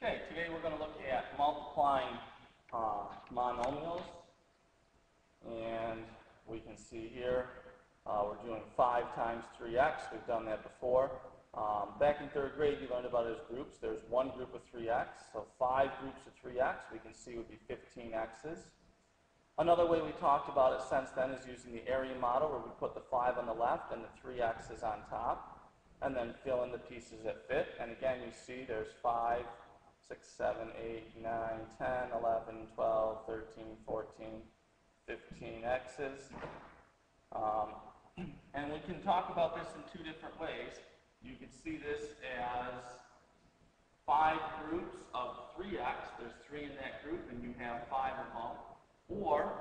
Okay, today we're going to look at multiplying uh, monomials. And we can see here, uh, we're doing 5 times 3x. We've done that before. Um, back in third grade, you learned about as groups. There's one group of 3x, so five groups of 3x we can see would be 15 x's. Another way we talked about it since then is using the area model where we put the 5 on the left and the 3 x's on top, and then fill in the pieces that fit. And again, you see there's 5, 6, 7, 8, 9, 10, 11, 12, 13, 14, 15 x's. Um, and we can talk about this in two different ways. You can see this as five groups of 3x. There's three in that group, and you have five of them. Or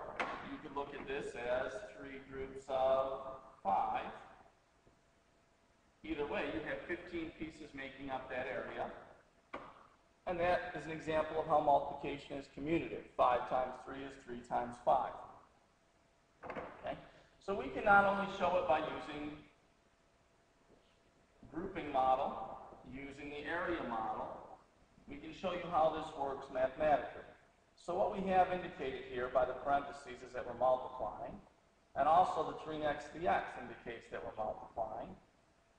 you could look at this as three groups of five. Either way, you have 15 pieces making up that area. And that is an example of how multiplication is commutative. 5 times 3 is 3 times 5. Okay? So we can not only show it by using grouping model, using the area model, we can show you how this works mathematically. So what we have indicated here by the parentheses is that we're multiplying, and also the 3 next to the x indicates that we're multiplying.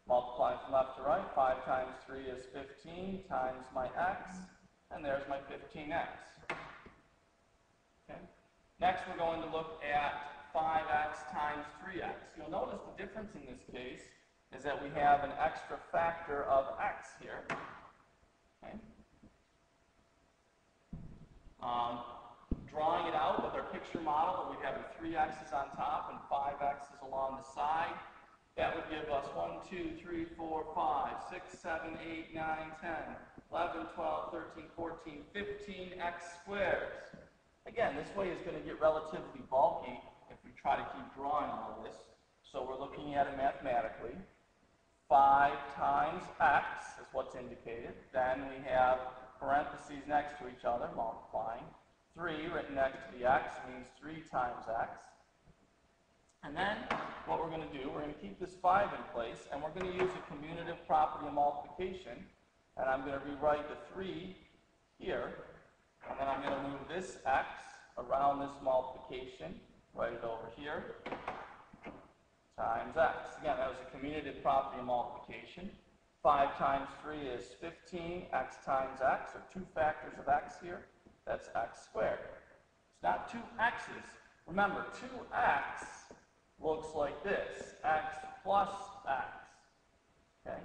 Multiplying from left to right, 5 times 3 is 15 times my x, and there's my 15x. Okay. Next, we're going to look at 5x times 3x. You'll notice the difference in this case is that we have an extra factor of x here. Okay. Um, drawing it out with our picture model, we have the 3x's on top and 5x's along the side. That would give us 1, 2, 3, 4, 5, 6, 7, 8, 9, 10, 11, 12, 13, 14, 15x squares. Again, this way is going to get relatively bulky if we try to keep drawing all this. So we're looking at it mathematically. 5 times x is what's indicated. Then we have parentheses next to each other, multiplying. 3 written next to the x means 3 times x. And then what we're going to do, we're going to keep this 5 in place, and we're going to use a commutative property of multiplication. And I'm going to rewrite the 3 here, and then I'm going to move this x around this multiplication, write it over here, times x. Again, that was a commutative property of multiplication. 5 times 3 is 15, x times x, or two factors of x here. That's x squared. It's not two x's. Remember, 2x looks like this, x plus x. Okay?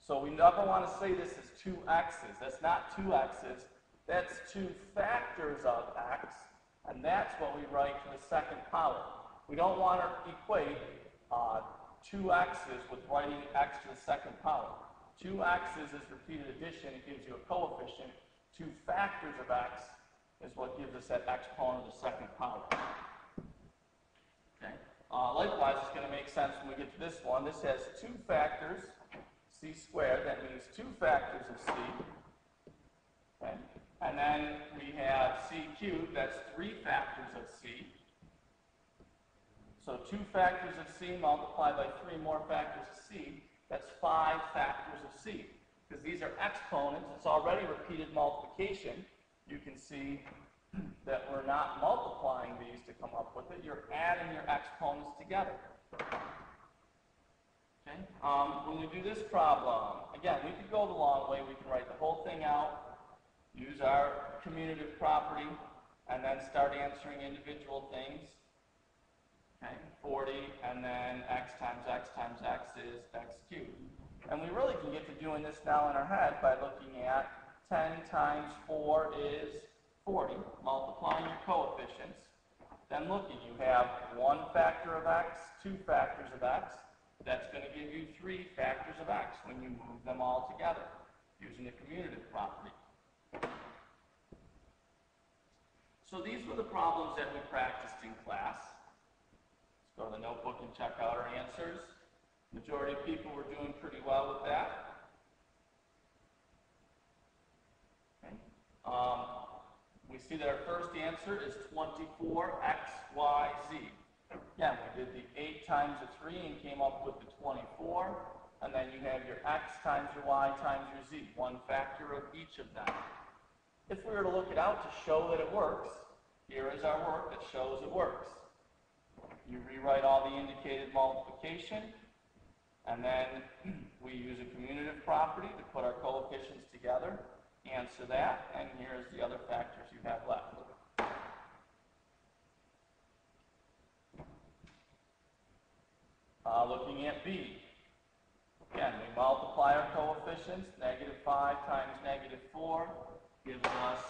So we never want to say this is two x's. That's not two x's. That's two factors of x, and that's what we write to the second power. We don't want to equate uh, two x's with writing x to the second power. Two x's is repeated addition. It gives you a coefficient. Two factors of x is what gives us that exponent of the second power. Okay. Uh, likewise, it's going to make sense when we get to this one. This has two factors, c squared. That means two factors of c. Okay. And then we have c cubed. That's three factors of c. So two factors of c multiplied by three more factors of c. That's five factors of c. Because these are exponents. It's already repeated multiplication. You can see that we're not multiplying these to come up with it. You're adding your exponents together. Okay? Um, when we do this problem, again, we could go the long way. We can write the whole thing out, use our commutative property, and then start answering individual things. Okay, 40, and then x times x times x is x cubed. And we really can get to doing this now in our head by looking at 10 times 4 is 40, multiplying your coefficients. Then looking, you have one factor of x, two factors of x. That's going to give you three factors of x when you move them all together using the commutative property. So these were the problems that we practiced in class. Let's go to the notebook and check out our answers. Majority of people were doing pretty well with that. Okay. Um, we see that our first answer is 24xyz. Again, we did the 8 times the 3 and came up with the 24. and then you have your x times your y times your z, one factor of each of them. If we were to look it out to show that it works, here is our work that shows it works. You rewrite all the indicated multiplication, and then we use a commutative property to put our coefficients together, answer that, and here's the other factors you have left. Uh, looking at B. Again, we multiply our coefficients. Negative 5 times negative 4 gives us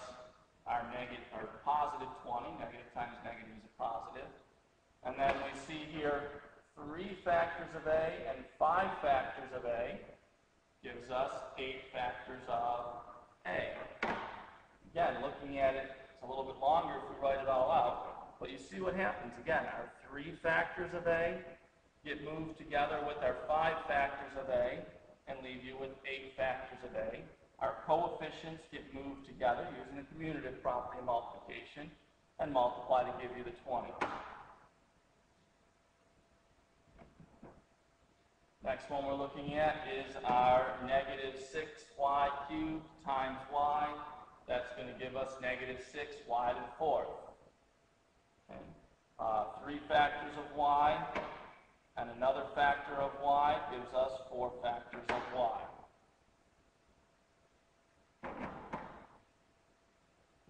our negative, our positive 20. Negative times negative is a positive. And then we see here three factors of A and five factors of A gives us eight factors of A. Again, looking at it, it's a little bit longer if we write it all out, but you see what happens. Again, our three factors of A get moved together with our five factors of A and leave you with eight factors of A. Our coefficients get moved together using the commutative property of multiplication and multiply to give you the 20. Next one we're looking at is our negative 6y cubed times y. That's going to give us negative 6y to the fourth. Okay. Uh, three factors of y and another factor of y gives us four factors of y.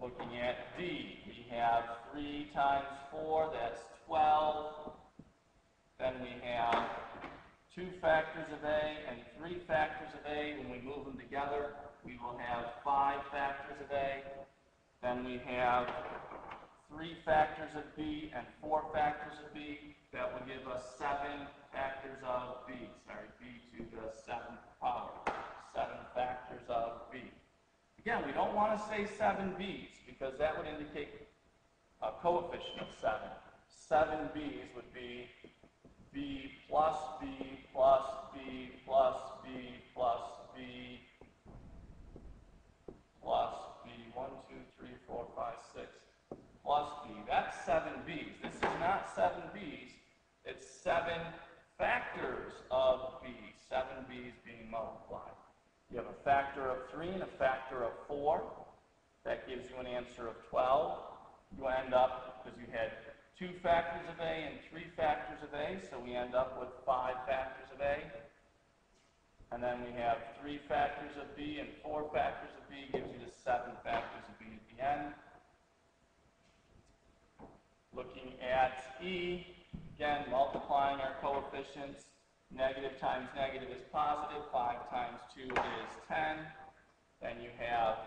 Looking at D, we have 3 times 4, that's 12. Then we have two factors of A and three factors of A. When we move them together, we will have five factors of A. Then we have three factors of B and four factors of B. That will give us seven factors of B. Sorry, B to the seventh power. Seven factors of B. Again, we don't want to say seven B's because that would indicate a coefficient of seven. Seven B's would be B plus B plus B plus B plus B plus B, one, two, three, four, five, six, plus B. That's seven B's. This is not seven B's. It's seven factors of B, seven B's being multiplied. You have a factor of 3 and a factor of 4. That gives you an answer of 12. You end up, because you had two factors of A and three factors of A, so we end up with five factors of A. And then we have three factors of B and four factors of B gives you the seven factors of B at the end. Looking at E, again, multiplying our coefficients. Negative times negative is positive. 5 times 2 is 10. Then you have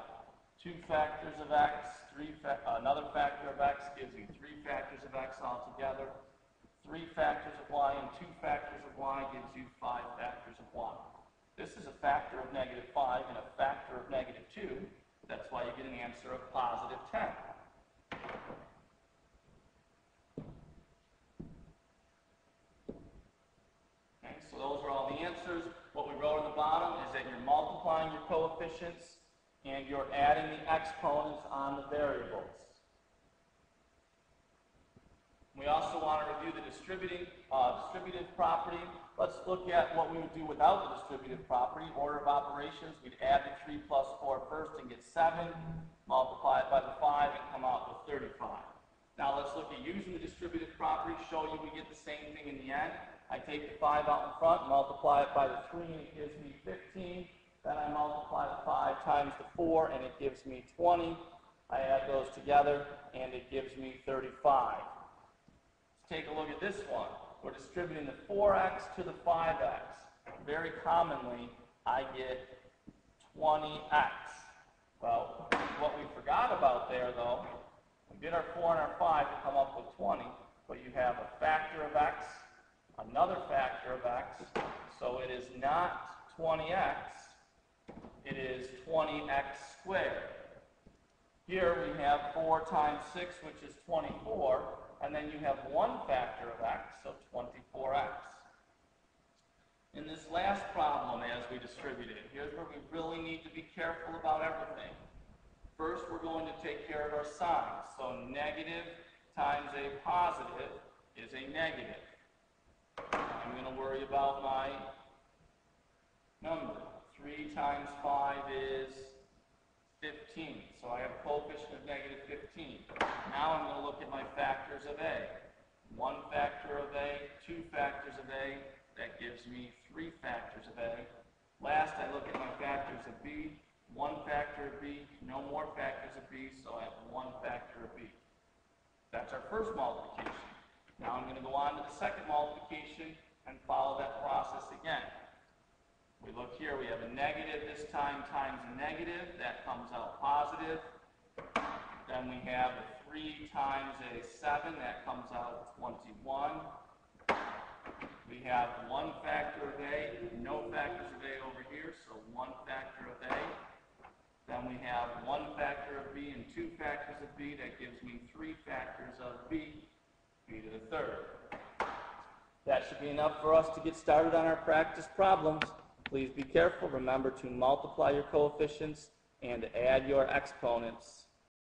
two factors of x, three fa another factor of x gives you three factors of x altogether. Three factors of y and two factors of y gives you five factors of y. This is a factor of negative 5 and a factor of negative 2. That's why you get an answer of positive 10. Okay, so those are all the answers. What we wrote on the bottom is that you're multiplying your coefficients and you're adding the exponents on the variables. We also want to review the distributing, uh, distributive property. Let's look at what we would do without the distributive property. Order of operations, we'd add the 3 plus 4 first and get 7, multiply it by the 5 and come out with 35. Now let's look at using the distributive property, show you we get the same thing in the end. I take the 5 out in front, multiply it by the 3, and it gives me 15. Then I multiply 5 times the 4, and it gives me 20. I add those together, and it gives me 35. Let's take a look at this one. We're distributing the 4x to the 5x. Very commonly, I get 20x. Well, what we forgot about there, though, we did our 4 and our 5 to come up with 20, but you have a factor of x, another factor of x, so it is not 20x, it is 20x squared. Here we have 4 times 6, which is 24, and then you have one factor of x, so 24x. In this last problem, as we distribute it, here's where we really need to be careful about everything. First, we're going to take care of our signs. So negative times a positive is a negative. I'm going to worry about my numbers. 3 times 5 is 15. So I have a coefficient of negative 15. Now I'm going to look at my factors of A. 1 factor of A, 2 factors of A, that gives me 3 factors of A. Last, I look at my factors of B. 1 factor of B, no more factors of B, so I have 1 factor of B. That's our first multiplication. Now I'm going to go on to the second multiplication and follow that process again. We look here, we have a negative this time times a negative, that comes out positive. Then we have a three times a seven, that comes out twenty-one. We have one factor of A, no factors of A over here, so one factor of A. Then we have one factor of B and two factors of B, that gives me three factors of B, B to the third. That should be enough for us to get started on our practice problems. Please be careful, remember to multiply your coefficients and add your exponents.